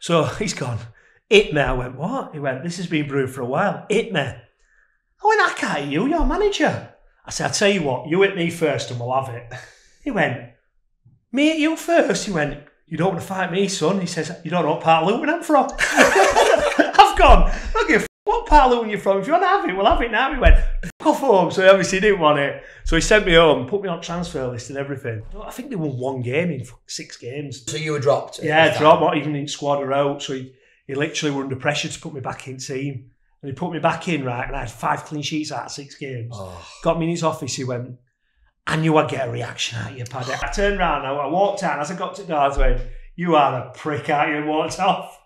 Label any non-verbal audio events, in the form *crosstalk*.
So *laughs* he's gone, hit me. I went, what? He went, this has been brewed for a while. Hit me. I went, I can't you, you're manager. I said, I'll tell you what, you hit me first and we'll have it. *laughs* He went, me hit you first? He went, you don't want to fight me, son. He says, you don't know what part of Luton I'm from. *laughs* I've gone, look give part of Luton you're from. If you want to have it, we'll have it now. He went, fuck off home. So he obviously didn't want it. So he sent me home, put me on transfer list and everything. I think they won one game in six games. So you were dropped. Yeah, dropped, not even in squad or out. So he, he literally were under pressure to put me back in team. And he put me back in, right, and I had five clean sheets out of six games. Oh. Got me in his office, he went, I knew I'd get a reaction out of you, Paddy. I turned around, I, I walked out, and as I got to the door, I went, You are a prick, aren't you? And walked *laughs* off.